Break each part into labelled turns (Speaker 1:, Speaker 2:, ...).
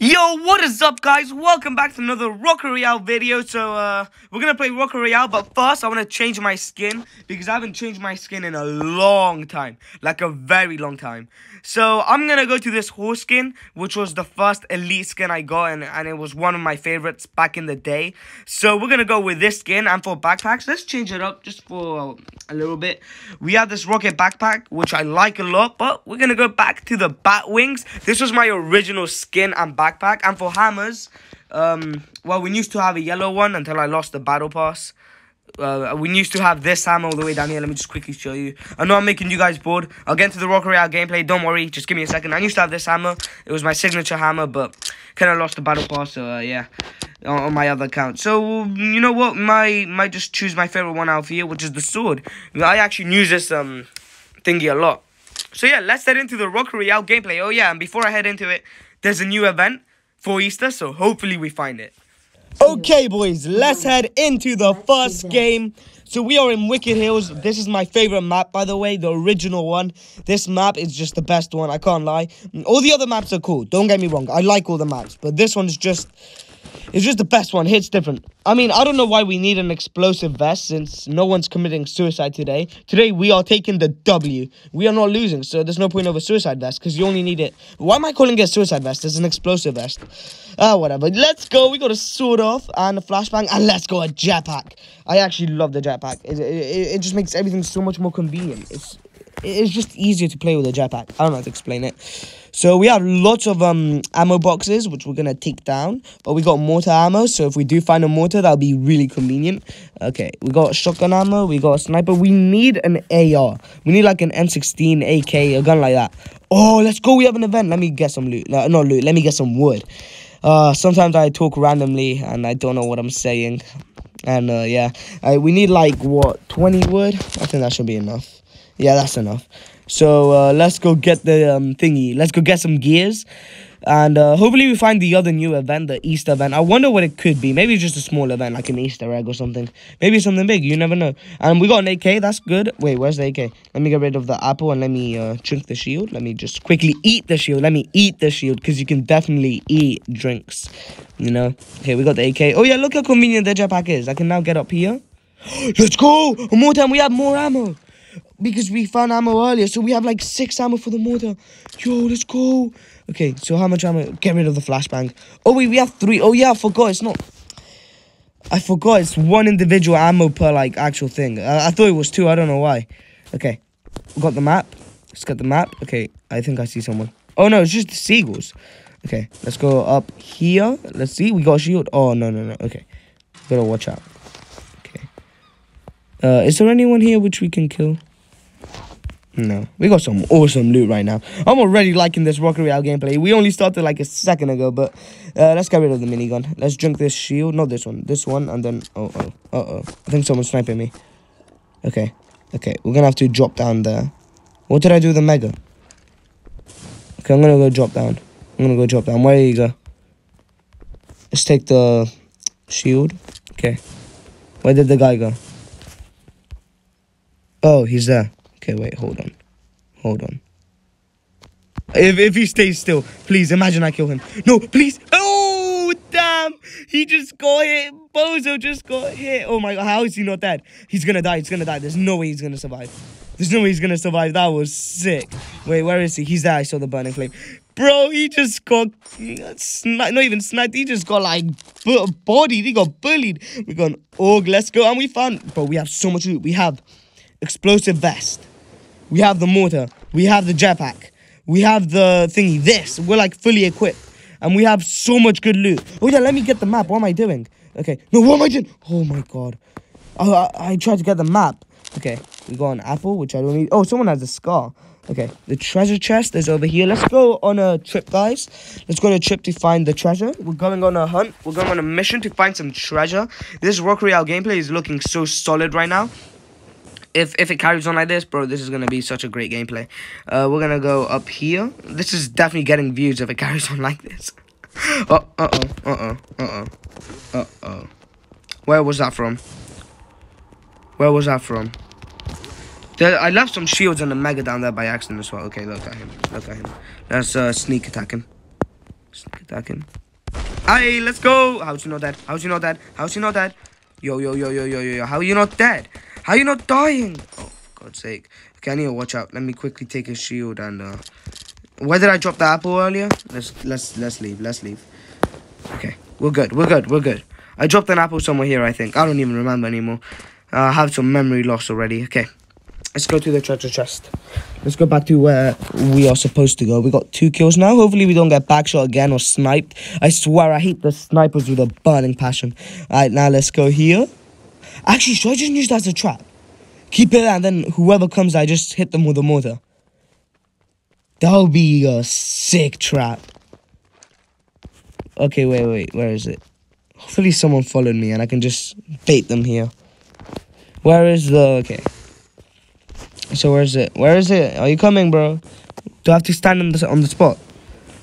Speaker 1: Yo, what is up guys? Welcome back to another Rocket Royale video. So, uh, we're gonna play Rocket Royale, but first I wanna change my skin because I haven't changed my skin in a long time. Like a very long time. So, I'm gonna go to this horse skin, which was the first elite skin I got, and, and it was one of my favorites back in the day. So, we're gonna go with this skin, and for backpacks, let's change it up just for a little bit. We have this rocket backpack, which I like a lot, but we're gonna go back to the bat wings. This was my original skin and backpack backpack. And for hammers, um, well, we used to have a yellow one until I lost the battle pass. Uh, we used to have this hammer all the way down here. Let me just quickly show you. I know I'm making you guys bored. I'll get into the Rocket Royale gameplay. Don't worry. Just give me a second. I used to have this hammer. It was my signature hammer, but kind of lost the battle pass. So, uh, yeah, on, on, my other account. So, you know what? My might just choose my favorite one out here, which is the sword. I actually use this um thingy a lot. So, yeah, let's head into the Rocket Royale gameplay. Oh, yeah, and before I head into it, there's a new event for Easter, so hopefully we find it.
Speaker 2: Okay, boys, let's head into the first game. So we are in Wicked Hills. This is my favorite map, by the way, the original one. This map is just the best one, I can't lie. All the other maps are cool, don't get me wrong. I like all the maps, but this one is just it's just the best one. Hits different. I mean, I don't know why we need an explosive vest since no one's committing suicide today. Today, we are taking the W. We are not losing, so there's no point of a suicide vest because you only need it. Why am I calling it a suicide vest? It's an explosive vest. Ah, whatever. Let's go. We got a sword off and a flashbang, and let's go a jetpack. I actually love the jetpack. It, it, it just makes everything so much more convenient. It's it's just easier to play with a jetpack. I don't know how to explain it. So we have lots of um ammo boxes, which we're going to take down. But we got mortar ammo, so if we do find a mortar, that'll be really convenient. Okay, we got shotgun ammo, we got a sniper. We need an AR. We need like an M16, AK, a gun like that. Oh, let's go. We have an event. Let me get some loot. No, not loot. Let me get some wood. Uh, sometimes I talk randomly and I don't know what I'm saying. And uh, yeah, we need like, what, 20 wood? I think that should be enough. Yeah, that's enough. So uh, let's go get the um, thingy. Let's go get some gears. And uh, hopefully we find the other new event, the Easter event. I wonder what it could be. Maybe just a small event, like an Easter egg or something. Maybe something big. You never know. And we got an AK. That's good. Wait, where's the AK? Let me get rid of the apple and let me uh, drink the shield. Let me just quickly eat the shield. Let me eat the shield because you can definitely eat drinks. You know? Okay, we got the AK. Oh, yeah, look how convenient the jetpack is. I can now get up here. Let's go! More time, we have more ammo because we found ammo earlier. So we have like six ammo for the mortar. Yo, let's go. Okay, so how much ammo? Get rid of the flashbang. Oh, wait, we have three. Oh, yeah, I forgot. It's not... I forgot it's one individual ammo per, like, actual thing. I, I thought it was two. I don't know why. Okay, got the map. Let's get the map. Okay, I think I see someone. Oh, no, it's just the seagulls. Okay, let's go up here. Let's see. We got a shield. Oh, no, no, no. Okay, gotta watch out. Okay. Uh, is there anyone here which we can kill? No, we got some awesome loot right now. I'm already liking this Rocket Royale gameplay. We only started like a second ago, but uh, let's get rid of the minigun. Let's drink this shield. Not this one. This one, and then... Oh, oh. Uh-oh. I think someone's sniping me. Okay. Okay, we're gonna have to drop down there. What did I do with the mega? Okay, I'm gonna go drop down. I'm gonna go drop down. Where you go? Let's take the shield. Okay. Where did the guy go? Oh, he's there. Okay, wait, hold on. Hold on. If, if he stays still, please, imagine I kill him. No, please. Oh, damn. He just got hit. Bozo just got hit. Oh, my God. How is he not dead? He's going to die. He's going to die. There's no way he's going to survive. There's no way he's going to survive. That was sick. Wait, where is he? He's there. I saw the burning flame. Bro, he just got sniped. Not even sniped. He just got, like, bodied. He got bullied. We got an org. Let's go. And we found... Bro, we have so much loot. We have explosive vest. We have the mortar. We have the jetpack. We have the thingy. This. We're like fully equipped. And we have so much good loot. Oh yeah, let me get the map. What am I doing? Okay. No, what am I doing? Oh my god. Oh, I, I tried to get the map. Okay. We got an apple, which I don't need. Oh, someone has a scar. Okay, the treasure chest is over here. Let's go on a trip, guys. Let's go on a trip to find the treasure. We're going on a hunt. We're going on a mission to find some treasure. This Rocket Royale gameplay is looking so solid right now if if it carries on like this, bro, this is gonna be such a great gameplay. Uh, we're gonna go up here. This is definitely getting views if it carries on like this. oh, uh oh, uh oh, uh oh, uh oh. Where was that from? Where was that from? There, I left some shields and a mega down there by accident as well. Okay, look at him. Look at him. Let's uh, sneak attack him. Sneak attacking. Hey, let's go! How's you not dead? How's you not dead? How's you not dead? Yo, yo, yo, yo, yo, yo, yo. How you not dead? How you not dying? Oh, for God's sake. Okay, I need to watch out. Let me quickly take his shield and uh where did I drop the apple earlier? Let's let's let's leave. Let's leave. Okay, we're good. We're good. We're good. I dropped an apple somewhere here. I think I don't even remember anymore. Uh, I have some memory loss already. Okay, let's go to the treasure chest. Let's go back to where we are supposed to go. We got two kills now. Hopefully we don't get backshot again or sniped. I swear I hate the snipers with a burning passion. Alright, now let's go here. Actually, should I just use that as a trap? Keep it and then whoever comes, I just hit them with a mortar. That would be a sick trap. Okay, wait, wait, where is it? Hopefully someone followed me and I can just bait them here. Where is the... Okay. So where is it? Where is it? Are you coming, bro? Do I have to stand on the, on the spot?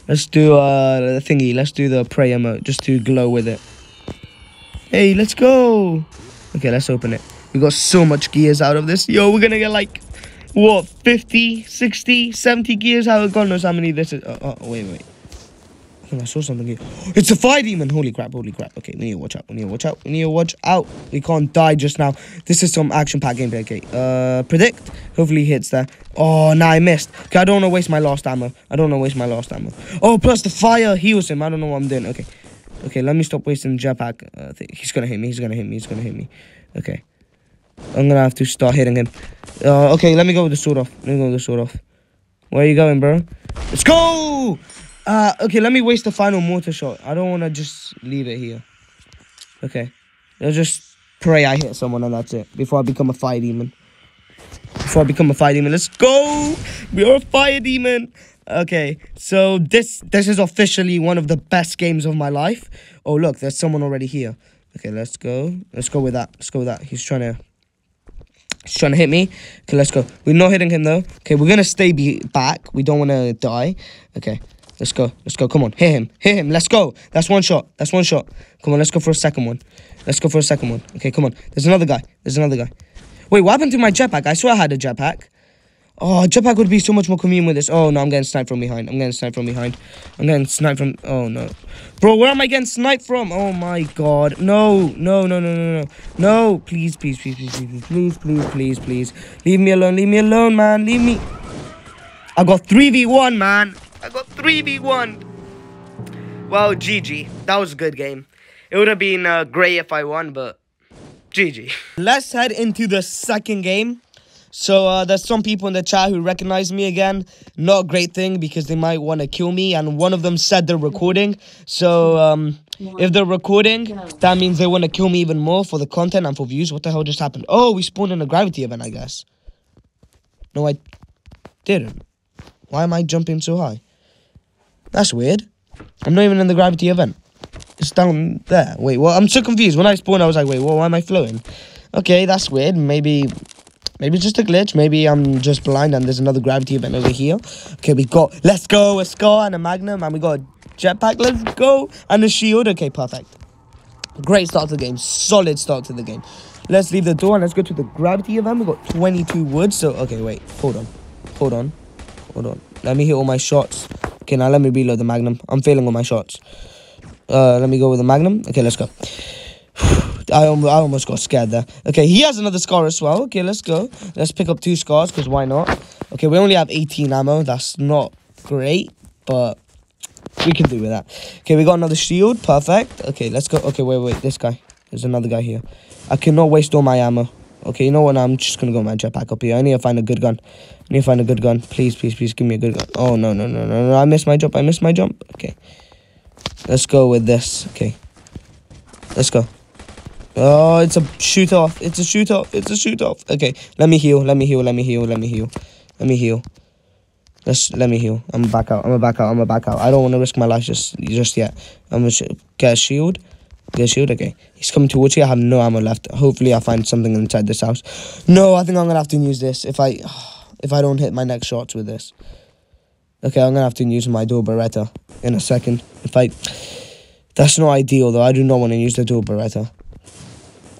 Speaker 2: Let's do uh, the thingy. Let's do the prayer mode just to glow with it. Hey, let's go. Okay, let's open it. We got so much gears out of this. Yo, we're gonna get like, what, 50, 60, 70 gears? How God knows how many this is. Oh, oh wait, wait. I think I saw something here. It's a fire demon. Holy crap, holy crap. Okay, we need to watch out. We need to watch out. We need to watch out. We can't die just now. This is some action pack gameplay. Okay, uh, predict. Hopefully he hits that. Oh, nah, I missed. Okay, I don't want to waste my last ammo. I don't want to waste my last ammo. Oh, plus the fire heals him. I don't know what I'm doing. Okay. Okay, let me stop wasting jetpack. Uh, he's gonna hit me. He's gonna hit me. He's gonna hit me. Okay. I'm gonna have to start hitting him. Uh, okay, let me go with the sword off. Let me go with the sword off. Where are you going, bro? Let's go! Uh, okay, let me waste the final mortar shot. I don't want to just leave it here. Okay. Let's just pray I hit someone and that's it. Before I become a fire demon. Before I become a fire demon. Let's go! We are a fire demon! Okay, so this this is officially one of the best games of my life. Oh, look, there's someone already here. Okay, let's go. Let's go with that. Let's go with that. He's trying to... He's trying to hit me. Okay, let's go. We're not hitting him, though. Okay, we're to stay back. We don't want to die. Okay, let's go. Let's go. Come on, hit him. Hit him. Let's go. That's one shot. That's one shot. Come on, let's go for a second one. Let's go for a second one. Okay, come on. There's another guy. There's another guy. Wait, what happened to my jetpack? I swear I had a jetpack. Oh, jetpack would be so much more convenient with this. Oh, no, I'm getting sniped from behind. I'm getting sniped from behind. I'm getting sniped from... Oh, no. Bro, where am I getting sniped from? Oh, my God. No, no, no, no, no, no. No, please, please, please, please, please, please, please, please, please. Leave me alone. Leave me alone, man. Leave me... I got 3v1, man. I got 3v1. Well, GG. That was a good game. It would have been uh, great if I won, but... GG. Let's head into the second game. So uh, there's some people in the chat who recognize me again. Not a great thing because they might want to kill me. And one of them said they're recording. So um, if they're recording, that means they want to kill me even more for the content and for views. What the hell just happened? Oh, we spawned in a gravity event, I guess. No, I didn't. Why am I jumping so high? That's weird. I'm not even in the gravity event. It's down there. Wait, well, I'm so confused. When I spawned, I was like, wait, well, why am I floating? Okay, that's weird. Maybe Maybe just a glitch. Maybe I'm just blind and there's another gravity event over here. Okay, we got, let's go, a scar and a magnum. And we got a jetpack, let's go. And a shield. Okay, perfect. Great start to the game. Solid start to the game. Let's leave the door and let's go to the gravity event. We got 22 wood. So, okay, wait. Hold on. Hold on. Hold on. Let me hit all my shots. Okay, now let me reload the magnum. I'm failing all my shots. Uh, let me go with the magnum. Okay, let's go. I, I almost got scared there. Okay, he has another scar as well. Okay, let's go. Let's pick up two scars, because why not? Okay, we only have 18 ammo. That's not great, but we can do with that. Okay, we got another shield. Perfect. Okay, let's go. Okay, wait, wait. This guy. There's another guy here. I cannot waste all my ammo. Okay, you know what? I'm just going to go my jetpack up here. I need to find a good gun. I need to find a good gun. Please, please, please give me a good gun. Oh, no, no, no, no, no. I missed my jump. I missed my jump. Okay. Let's go with this. Okay. Let's go. Oh, it's a shoot off. It's a shoot off. It's a shoot off. Okay, let me heal. Let me heal. Let me heal. Let me heal. Let me heal. Let's let me heal. I'm back out. I'm a back out. I'm a back out. I don't want to risk my life just just yet. I'm gonna get a shield. Get a shield. Okay, he's coming towards you. I have no ammo left. Hopefully, I find something inside this house. No, I think I'm gonna have to use this if I if I don't hit my next shots with this. Okay, I'm gonna have to use my dual Beretta in a second. If I, that's not ideal though. I do not want to use the dual Beretta.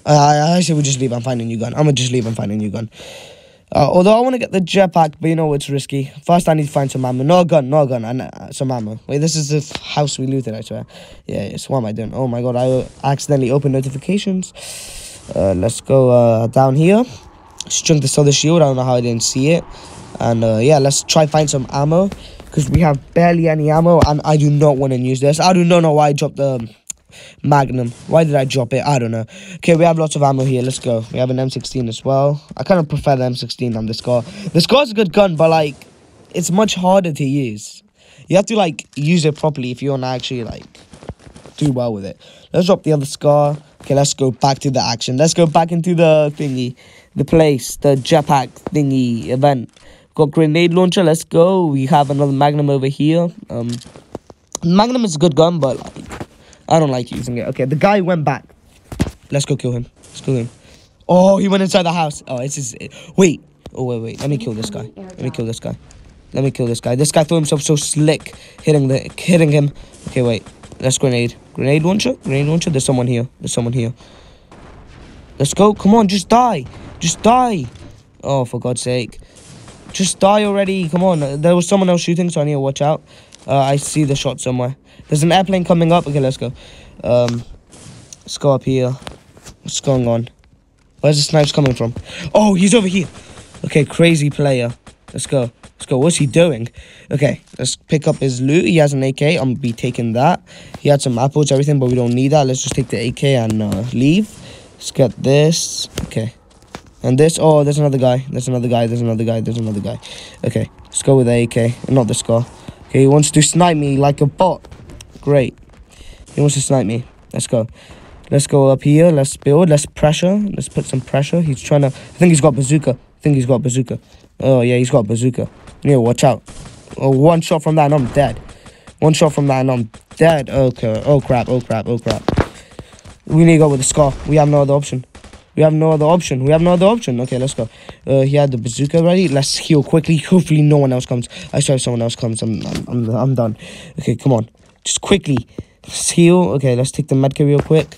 Speaker 2: I, I say we just leave and find a new gun. I'm gonna just leave and find a new gun. Uh, although I want to get the jetpack, but you know it's risky. First, I need to find some ammo. No gun, no gun, and uh, some ammo. Wait, this is the house we looted, I swear. Yeah, yes, what am I doing? Oh my god, I accidentally opened notifications. Uh, let's go uh, down here. Drink this other shield. I don't know how I didn't see it. And uh, yeah, let's try find some ammo. Because we have barely any ammo, and I do not want to use this. I do not know why I dropped the... Um, Magnum. Why did I drop it? I don't know. Okay, we have lots of ammo here. Let's go. We have an M16 as well. I kind of prefer the M16 than the Scar. The Scar's a good gun, but like, it's much harder to use. You have to like use it properly if you want to actually like do well with it. Let's drop the other Scar. Okay, let's go back to the action. Let's go back into the thingy, the place, the jetpack thingy event. Got grenade launcher. Let's go. We have another Magnum over here. Um, Magnum is a good gun, but like, I don't like using it. Okay, the guy went back. Let's go kill him. Let's kill him. Oh, he went inside the house. Oh, it's just... Wait. Oh, wait, wait. Let me kill this guy. Let me kill this guy. Let me kill this guy. This guy threw himself so slick, hitting the hitting him. Okay, wait. Let's grenade. Grenade launcher? Grenade launcher? There's someone here. There's someone here. Let's go. Come on, just die. Just die. Oh, for God's sake. Just die already. Come on. There was someone else shooting, so I need to watch out. Uh, I see the shot somewhere. There's an airplane coming up. Okay, let's go. Um, let's go up here. What's going on? Where's the snipes coming from? Oh, he's over here. Okay, crazy player. Let's go. Let's go. What's he doing? Okay, let's pick up his loot. He has an AK. I'm gonna be taking that. He had some apples, everything, but we don't need that. Let's just take the AK and uh, leave. Let's get this. Okay. And this. Oh, there's another guy. There's another guy. There's another guy. There's another guy. Okay, let's go with the AK. Not the scar. Okay, he wants to snipe me like a bot. Great. He wants to snipe me. Let's go. Let's go up here. Let's build. Let's pressure. Let's put some pressure. He's trying to... I think he's got bazooka. I think he's got bazooka. Oh, yeah, he's got bazooka. Yeah, watch out. Oh, one shot from that and I'm dead. One shot from that and I'm dead. Okay. Oh, crap. Oh, crap. Oh, crap. We need to go with the scar. We have no other option. We have no other option. We have no other option. Okay, let's go. Uh, he had the bazooka ready. Let's heal quickly. Hopefully no one else comes. I swear, if someone else comes. I'm, I'm, I'm, I'm done. Okay, come on. Just quickly. Let's heal. Okay, let's take the medkit real quick.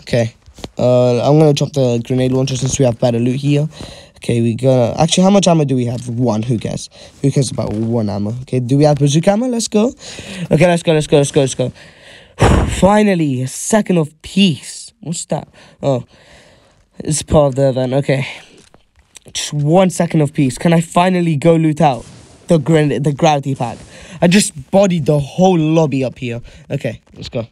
Speaker 2: Okay. Uh, I'm gonna drop the grenade launcher since we have better loot here. Okay, we gonna actually how much ammo do we have? One. Who cares? Who cares about one ammo? Okay, do we have bazooka ammo? Let's go. Okay, let's go. Let's go. Let's go. Let's go. Finally, a second of peace. What's that? Oh, it's part of the event. Okay, just one second of peace. Can I finally go loot out the grenade, the gravity pack? I just bodied the whole lobby up here. Okay, let's go.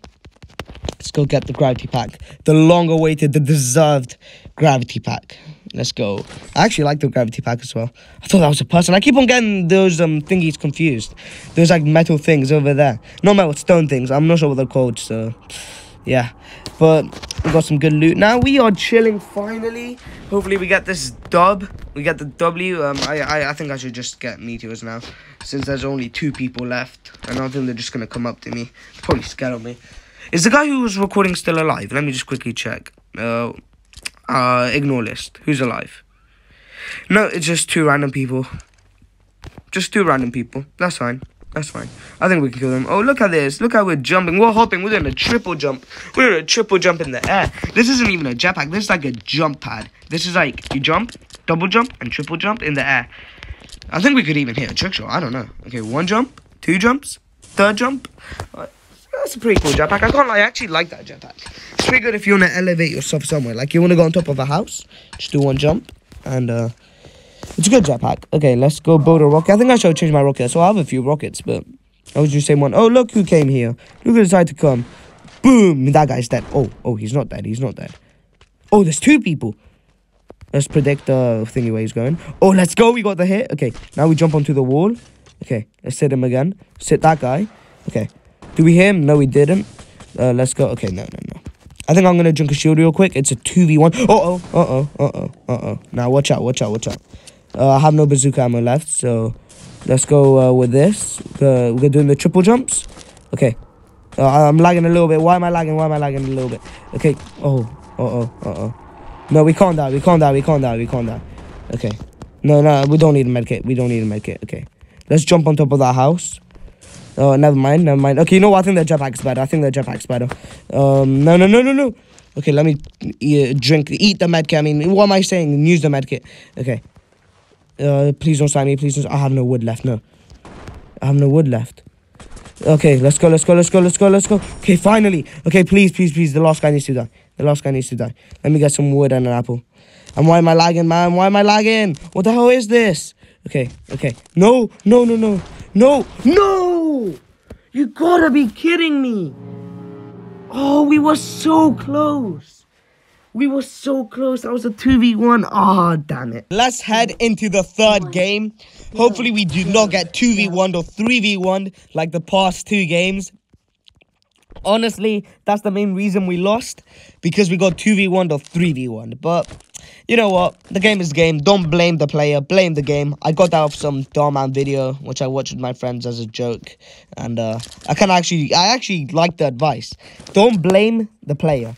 Speaker 2: Let's go get the gravity pack. The long awaited, the deserved gravity pack. Let's go. I actually like the gravity pack as well. I thought that was a person. I keep on getting those um thingies confused. Those like metal things over there. Not metal, stone things. I'm not sure what they're called, so yeah. But we got some good loot. Now we are chilling finally. Hopefully we get this dub. We get the W. Um, I, I, I think I should just get meteors now. Since there's only two people left. And I think they're just to come up to me. Probably scared of me. Is the guy who was recording still alive? Let me just quickly check. Uh, uh, ignore list. Who's alive? No, it's just two random people. Just two random people. That's fine. That's fine. I think we can kill them. Oh, look at this. Look how we're jumping. We're hopping. We're doing a triple jump. We're doing a triple jump in the air. This isn't even a jetpack. This is like a jump pad. This is like you jump, double jump, and triple jump in the air. I think we could even hit a trick shot. I don't know. Okay, one jump, two jumps, third jump. That's a pretty cool jetpack. I can't. I actually like that jetpack. It's pretty good if you want to elevate yourself somewhere. Like you want to go on top of a house, just do one jump, and uh, it's a good jetpack. Okay, let's go build a rocket. I think I should change my rocket. So I have a few rockets, but I was just saying one. Oh, look who came here. Look who decided to come. Boom! That guy's dead. Oh, oh, he's not dead. He's not dead. Oh, there's two people. Let's predict the thingy where he's going. Oh, let's go. We got the hit. Okay, now we jump onto the wall. Okay, let's hit him again. Sit that guy. Okay. Do we hit him? No, we didn't. Uh, let's go. Okay, no, no, no. I think I'm going to drink a shield real quick. It's a 2v1. Uh-oh, uh-oh, uh-oh, uh-oh. Now, watch out, watch out, watch out. Uh, I have no bazooka ammo left, so let's go uh, with this. Uh, we're doing the triple jumps. Okay. Uh, I'm lagging a little bit. Why am I lagging? Why am I lagging a little bit? Okay. Oh, uh-oh, uh-oh. No, we can't die. We can't die. We can't die. We can't die. Okay. No, no, we don't need a medkit. We don't need a medkit. Okay. Let's jump on top of that house. Oh, never mind, never mind. Okay, you know what? I think the jetpack's better. I think the jetpack's better. Um, no, no, no, no, no. Okay, let me uh, drink, eat the medkit. I mean, what am I saying? Use the medkit. Okay. Uh, please don't sign me. Please don't. I have no wood left. No. I have no wood left. Okay, let's go, let's go, let's go, let's go, let's go. Okay, finally. Okay, please, please, please. The last guy needs to die. The last guy needs to die. Let me get some wood and an apple. And why am I lagging, man? Why am I lagging? What the hell is this? Okay, okay. No, no, no, no. No, no! You gotta be kidding me. Oh, we were so close. We were so close. That was a 2v1. Oh, damn it. Let's head into the third game. Hopefully, we do not get 2v1 or 3v1 like the past two games. Honestly, that's the main reason we lost. Because we got 2v1 or 3v1. But you know what? The game is game. Don't blame the player. Blame the game. I got that off some Dhar Mann video, which I watched with my friends as a joke. And uh, I can actually, I actually like the advice. Don't blame the player.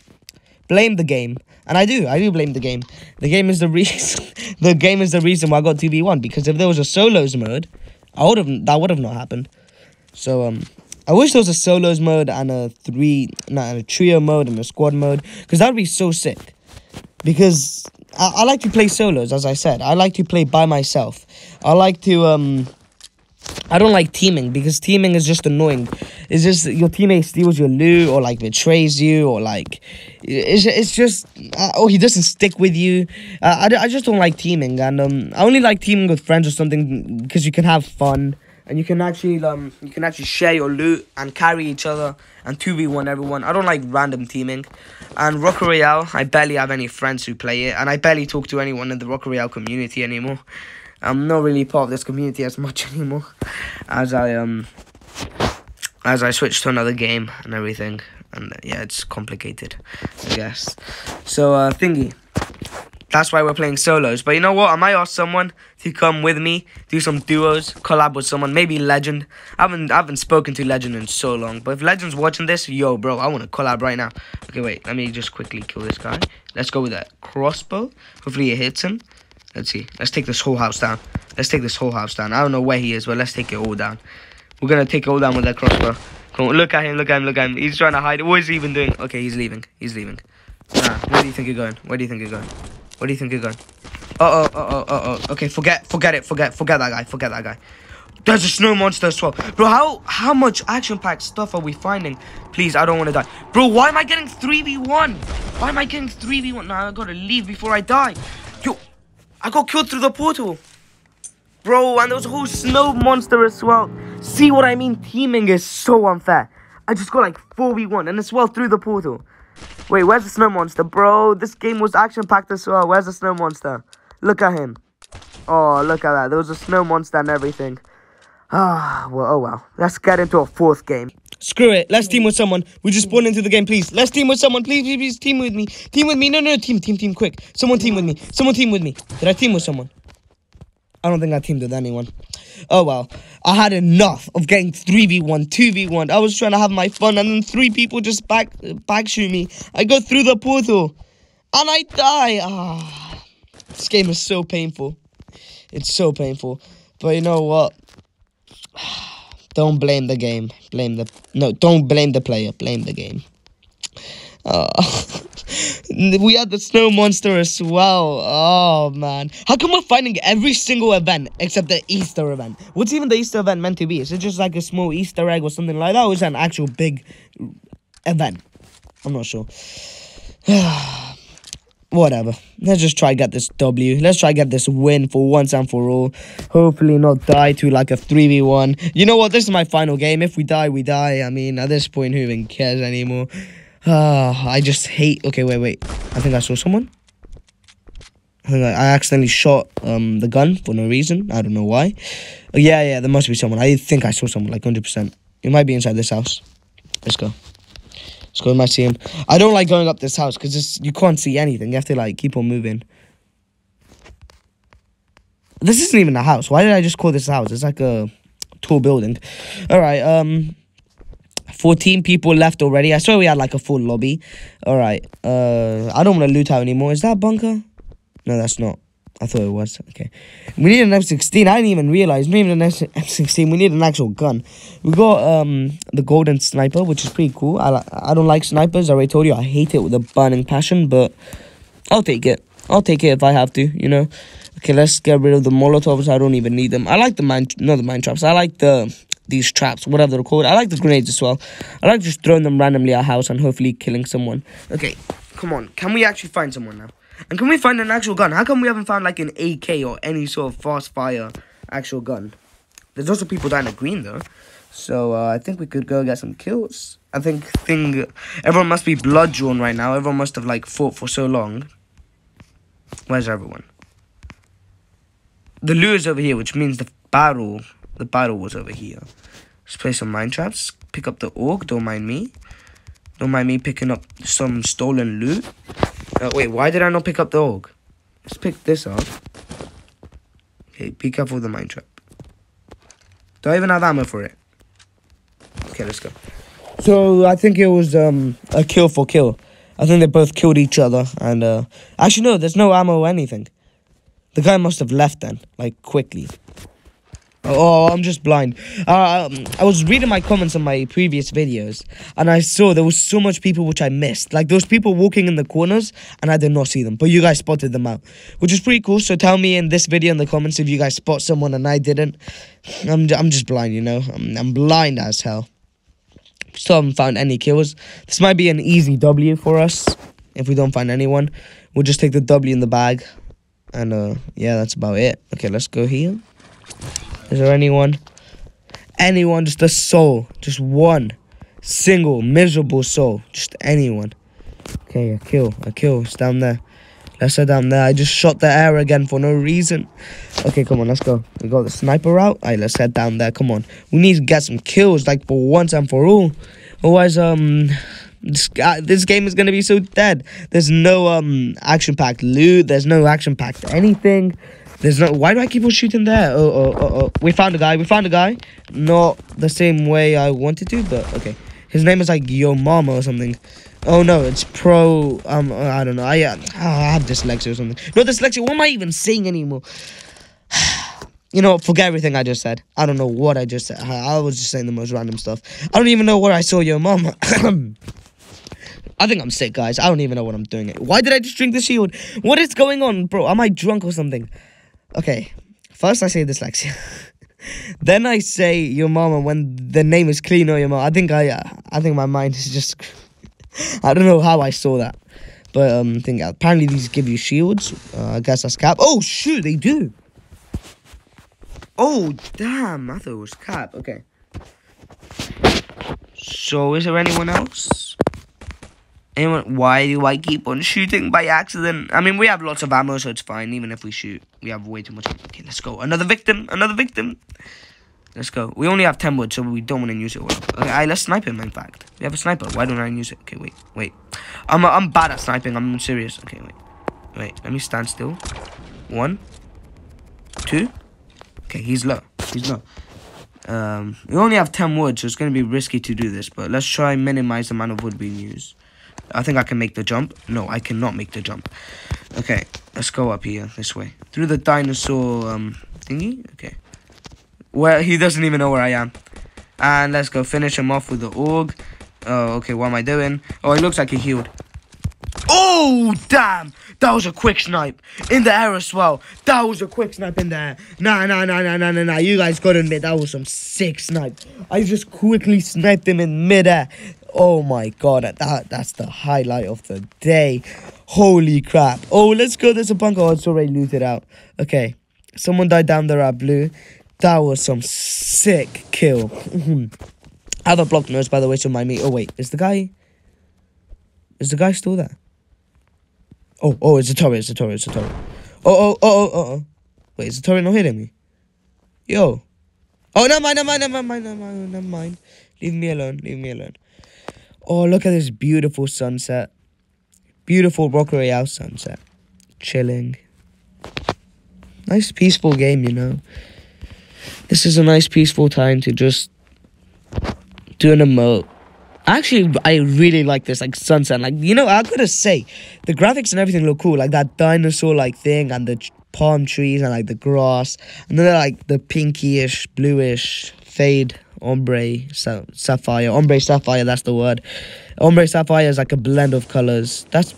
Speaker 2: Blame the game. And I do. I do blame the game. The game is the reason. the game is the reason why I got 2v1. Because if there was a solos mode, I would have. That would have not happened. So um, I wish there was a solos mode and a three, not a trio mode and a squad mode. Because that would be so sick. Because I, I like to play solos, as I said. I like to play by myself. I like to um. I don't like teaming because teaming is just annoying. It's just your teammate steals your loot or like betrays you or like it's it's just uh, oh he doesn't stick with you. Uh, I, I just don't like teaming and um I only like teaming with friends or something because you can have fun and you can actually um you can actually share your loot and carry each other and 2v1 everyone. I don't like random teaming. And Rocket Royale, I barely have any friends who play it and I barely talk to anyone in the Rocket Royale community anymore. I'm not really part of this community as much anymore as I um as I switch to another game and everything. And uh, yeah, it's complicated, I guess. So uh thingy. That's why we're playing solos. But you know what? I might ask someone to come with me, do some duos, collab with someone, maybe Legend. I haven't I haven't spoken to Legend in so long. But if Legend's watching this, yo, bro, I want to collab right now. Okay, wait. Let me just quickly kill this guy. Let's go with that crossbow. Hopefully it hits him. Let's see. Let's take this whole house down. Let's take this whole house down. I don't know where he is, but let's take it all down. We're gonna take it all down with that crossbow. Come on, look at him, look at him, look at him. He's trying to hide. What is he even doing? Okay, he's leaving. He's leaving. Nah, where do you think you're going? Where do you think you're going? Where do you think you're going? Uh oh, uh oh, uh oh. Okay, forget, forget it, forget, forget that guy, forget that guy. There's a snow monster as well. Bro, how how much action-packed stuff are we finding? Please, I don't want to die. Bro, why am I getting 3v1? Why am I getting 3v1? Nah, I gotta leave before I die. I got killed through the portal. Bro, and there was a whole snow monster as well. See what I mean? Teaming is so unfair. I just got like 4v1 and as well through the portal. Wait, where's the snow monster? Bro, this game was action-packed as well. Where's the snow monster? Look at him. Oh, look at that. There was a snow monster and everything. Ah, well, oh well. Let's get into a fourth game. Screw it. Let's team with someone. We just spawned into the game, please. Let's team with someone. Please, please, please. Team with me. Team with me. No, no, team, team, team, quick. Someone team with me. Someone team with me. Did I team with someone? I don't think I teamed with anyone. Oh well. I had enough of getting 3v1, 2v1. I was trying to have my fun and then three people just back back shoot me. I go through the portal. And I die. Ah. This game is so painful. It's so painful. But you know what? Don't blame the game. Blame the no. Don't blame the player. Blame the game. Uh, we had the snow monster as well. Oh man, how come we're finding every single event except the Easter event? What's even the Easter event meant to be? Is it just like a small Easter egg or something like that, or is it an actual big event? I'm not sure. Whatever. Let's just try get this W. Let's try get this win for once and for all. Hopefully not die to like a 3v1. You know what? This is my final game. If we die, we die. I mean, at this point, who even cares anymore? Uh, I just hate... Okay, wait, wait. I think I saw someone. I accidentally shot um the gun for no reason. I don't know why. Yeah, yeah, there must be someone. I think I saw someone, like 100%. It might be inside this house. Let's go. Let's go. Might see him. I don't like going up this house because you can't see anything. You have to like keep on moving. This isn't even a house. Why did I just call this a house? It's like a tall building. All right. Um, fourteen people left already. I swear we had like a full lobby. All right. Uh, I don't want to loot out anymore. Is that bunker? No, that's not. I thought it was. Okay. We need an M16. I didn't even realize. We need an M16. We need an actual gun. We got um the golden sniper, which is pretty cool. I, I don't like snipers. I already told you I hate it with a burning passion, but I'll take it. I'll take it if I have to, you know. Okay, let's get rid of the Molotovs. I don't even need them. I like the mine, not the mine traps. I like the these traps, whatever they're called. I like the grenades as well. I like just throwing them randomly at a house and hopefully killing someone. Okay, come on. Can we actually find someone now? And can we find an actual gun? How come we haven't found like an AK or any sort of fast fire actual gun? There's also people dying at green though. So uh, I think we could go get some kills. I think thing everyone must be blood drawn right now. Everyone must have like fought for so long. Where's everyone? The lure is over here, which means the battle the battle was over here. Let's play some mine traps. Pick up the orc. Don't mind me. Don't mind me picking up some stolen loot. Uh, wait, why did I not pick up the orc? Let's pick this up. Okay, be careful with the mine trap. Do I even have ammo for it? Okay, let's go. So I think it was um a kill for kill. I think they both killed each other, and uh, actually no, there's no ammo or anything. The guy must have left then, like quickly. Oh, I'm just blind. Uh, I was reading my comments on my previous videos, and I saw there was so much people which I missed. Like those people walking in the corners, and I did not see them. But you guys spotted them out, which is pretty cool. So tell me in this video in the comments if you guys spot someone and I didn't. I'm I'm just blind, you know. I'm I'm blind as hell. Still haven't found any kills. This might be an easy W for us if we don't find anyone. We'll just take the W in the bag, and uh, yeah, that's about it. Okay, let's go here. Is there anyone? Anyone, just a soul. Just one. Single, miserable soul. Just anyone. Okay, a kill. A kill. It's down there. Let's head down there. I just shot the air again for no reason. Okay, come on, let's go. We got the sniper out. Alright, let's head down there. Come on. We need to get some kills, like, for once and for all. Otherwise, um... This, uh, this game is gonna be so dead. There's no um action-packed loot. There's no action-packed anything. There's no. Why do I keep on shooting there? Oh, oh, oh, oh. We found a guy. We found a guy. Not the same way I wanted to, but okay. His name is like Yo Mama or something. Oh no, it's pro. Um, I don't know. I uh, I have dyslexia or something. No dyslexia. What am I even saying anymore? you know, forget everything I just said. I don't know what I just said. I, was just saying the most random stuff. I don't even know where I saw Yo Mama. I think I'm sick, guys. I don't even know what I'm doing. Why did I just drink the shield? What is going on, bro? Am I drunk or something? Okay, first I say dyslexia. then I say your mama when the name is clean or your mom. I think I, uh, I think my mind is just. I don't know how I saw that, but um, think apparently these give you shields. Uh, I guess that's cap. Oh shoot, they do. Oh damn! I thought it was cap. Okay. So is there anyone else? Anyone, why do I keep on shooting by accident? I mean, we have lots of ammo, so it's fine. Even if we shoot, we have way too much. Okay, let's go. Another victim. Another victim. Let's go. We only have 10 wood, so we don't want to use it. Okay, let's snipe him, in fact. We have a sniper. Why don't I use it? Okay, wait. Wait. I'm, I'm bad at sniping. I'm serious. Okay, wait. Wait, let me stand still. One. Two. Okay, he's low. He's low. Um, we only have 10 wood, so it's going to be risky to do this. But let's try and minimize the amount of wood being used. I think I can make the jump. No, I cannot make the jump. Okay, let's go up here, this way. Through the dinosaur um, thingy? Okay. Well, he doesn't even know where I am. And let's go finish him off with the org. Oh, okay, what am I doing? Oh, it looks like he healed. Oh, damn! That was a quick snipe. In the air as well. That was a quick snipe in there. Nah, nah, nah, nah, nah, nah, nah. You guys gotta admit, that was some sick snipe. I just quickly sniped him in midair. Oh my god, that that's the highlight of the day. Holy crap. Oh, let's go. There's a bunker. Oh, it's already looted out. Okay. Someone died down there at blue. That was some sick kill. Mm-hmm. I have a block nose, by the way, to remind me. Oh, wait. Is the guy... Is the guy still there? Oh, oh, it's a turret. It's a turret. It's a turret. Oh, oh, oh, oh, oh, oh. Wait, is the turret not hitting me? Yo. Oh, never mind, never mind, never mind, never mind, never mind. Leave me alone. Leave me alone. Oh, look at this beautiful sunset. Beautiful Rocket Royale sunset. Chilling. Nice peaceful game, you know. This is a nice peaceful time to just do an emote. Actually, I really like this, like sunset. Like, you know, I gotta say, the graphics and everything look cool. Like that dinosaur like thing and the palm trees and like the grass. And then like the pinkyish, bluish fade ombre sapphire ombre sapphire that's the word ombre sapphire is like a blend of colors that's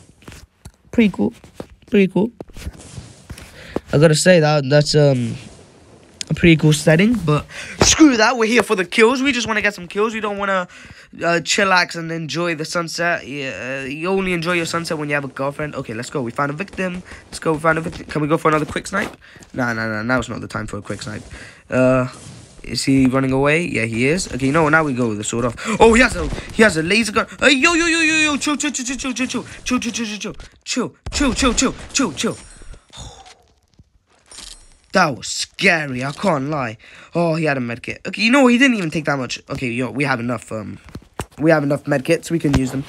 Speaker 2: pretty cool pretty cool I gotta say that that's um a pretty cool setting. But screw that, we're here for the kills. We just want to get some kills. We don't want to uh, chillax and enjoy the sunset. Yeah, you only enjoy your sunset when you have a girlfriend. Okay, let's go. We found a victim. Let's go. Found a victim. Can we go for another quick snipe? Nah, nah, nah. Now's not the time for a quick snipe. Uh. Is he running away? Yeah, he is. Okay, know? Now we go with the sword off. Oh, he has a he has a laser gun. Hey, yo, yo, yo, yo, yo, chill, chill, chill, chill, chill, chill, chill, chill, chill, chill, chill, chill, chill, chill, chill, chill. That was scary. I can't lie. Oh, he had a medkit. Okay, you know? He didn't even take that much. Okay, yo, we have enough. Um, we have enough medkits. We can use them.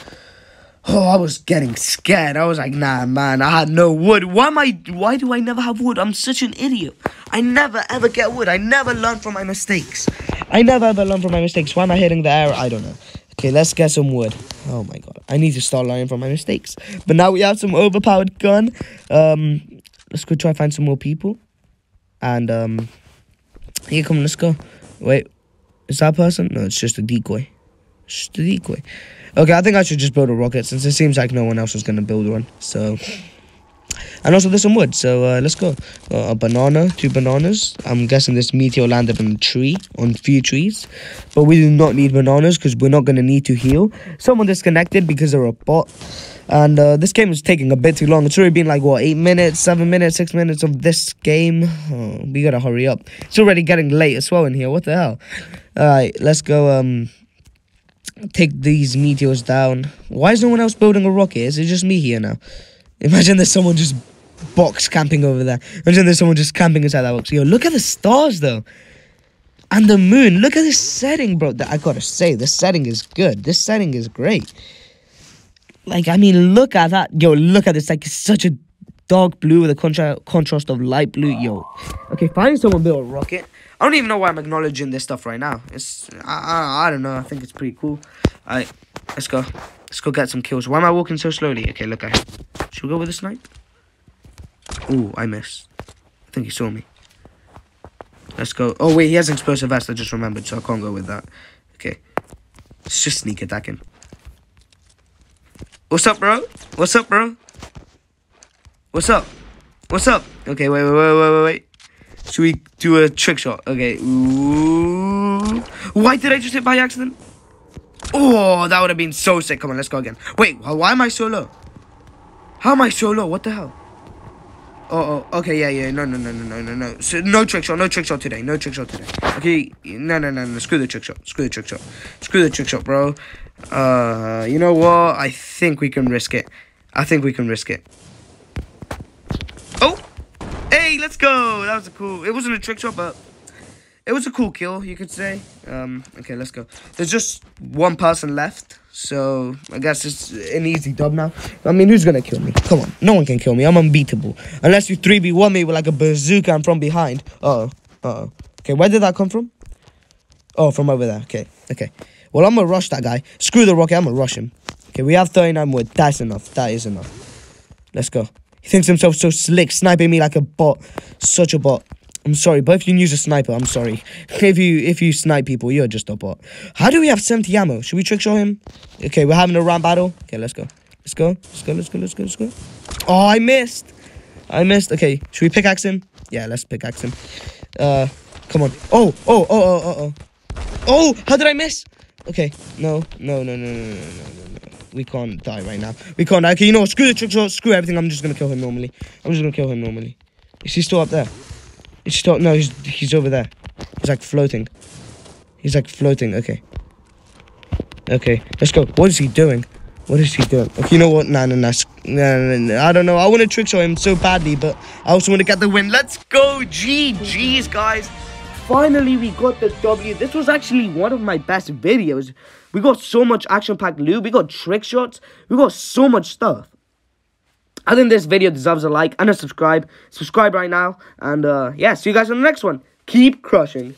Speaker 2: Oh, I was getting scared. I was like, nah, man, I had no wood. Why am I, why do I never have wood? I'm such an idiot. I never ever get wood. I never learn from my mistakes. I never ever learn from my mistakes. Why am I hitting the air? I don't know. Okay, let's get some wood. Oh my god. I need to start learning from my mistakes. But now we have some overpowered gun. Um, let's go try find some more people. And, um, here, come, let's go. Wait, is that person? No, it's just a decoy. It's just a decoy. Okay, I think I should just build a rocket since it seems like no one else is going to build one. So, and also there's some wood. So uh, let's go. Uh, a banana, two bananas. I'm guessing this meteor landed on a tree, on a few trees. But we do not need bananas because we're not going to need to heal. Someone disconnected because they're a bot. And uh, this game is taking a bit too long. It's already been like, what, 8 minutes, 7 minutes, 6 minutes of this game. Oh, we gotta hurry up. It's already getting late as well in here. What the hell? Alright, let's go. Um, take these meteors down. Why is no one else building a rocket? Is it just me here now? Imagine there's someone just box camping over there. Imagine there's someone just camping inside that box. Yo, look at the stars though. And the moon. Look at this setting, bro. That I gotta say, this setting is good. This setting is great. Like, I mean, look at that. Yo, look at this. Like, it's such a dark blue with a contra contrast of light blue. Yo. Okay, finally someone built a rocket. I don't even know why I'm acknowledging this stuff right now. It's I, I, I don't know. I think it's pretty cool. Alright, let's go. Let's go get some kills. Why am I walking so slowly? Okay, look at Should we go with a snipe? Ooh, I missed. I think he saw me. Let's go. Oh wait, he has an explosive vest. I just remembered, so I can't go with that. Okay, let's just sneak attack him. What's up, bro? What's up, bro? What's up? What's up? Okay, wait, wait, wait, wait, wait, wait. Should we do a trick shot? Okay. Ooh. Why did I just hit by accident? Oh, that would have been so sick. Come on, let's go again. Wait, why am I so low? How am I so low? What the hell? Oh, oh, okay, yeah, yeah, no, no, no, no, no, no, no. So, no trick shot, no trick shot today, no trick shot today. Okay, no, no, no, no, screw the trick shot, screw the trick shot, screw the trick shot, bro. Uh, you know what? I think we can risk it. I think we can risk it. Oh, let's go. That was a cool. It wasn't a trick shot, but it was a cool kill, you could say. Um, okay, let's go. There's just one person left. So, I guess it's an easy dub now. I mean, who's gonna kill me? Come on, no one can kill me. I'm unbeatable. Unless you 3v1 me with like a bazooka and from behind. Uh oh, uh oh. Okay, where did that come from? Oh, from over there. Okay, okay. Well, I'm gonna rush that guy. Screw the rocket, I'm gonna rush him. Okay, we have 39 wood. That's enough. That is enough. Let's go. He thinks himself so slick, sniping me like a bot. Such a bot. I'm sorry, but if you use a sniper, I'm sorry. If you if you snipe people, you're just a bot. How do we have 70 ammo? Should we trick show him? Okay, we're having a round battle. Okay, let's go. Let's go. Let's go. Let's go. Let's go. Let's go. Oh, I missed. I missed. Okay, should we pickaxe him? Yeah, let's pickaxe him. Uh, come on. Oh, oh, oh, oh, oh, oh. Oh, how did I miss? Okay, no, no, no, no, no, no, no, no. We can't die right now. We can't die. Okay, you know what? Screw the trick shot. Screw everything. I'm just gonna kill him normally. I'm just gonna kill him normally. Is he still up there? Is he still? No, he's he's over there. He's like floating. He's like floating. Okay. Okay, let's go. What is he doing? What is he doing? Okay, you know what? Nah, nah, nah. nah, nah, nah. I don't know. I want to trick show him so badly, but I also want to get the win. Let's go. GG's, guys. Finally, we got the W. This was actually one of my best videos. We got so much action-packed loot. We got trick shots. We got so much stuff. I think this video deserves a like and a subscribe. Subscribe right now. And, uh, yeah, see you guys in the next one. Keep crushing.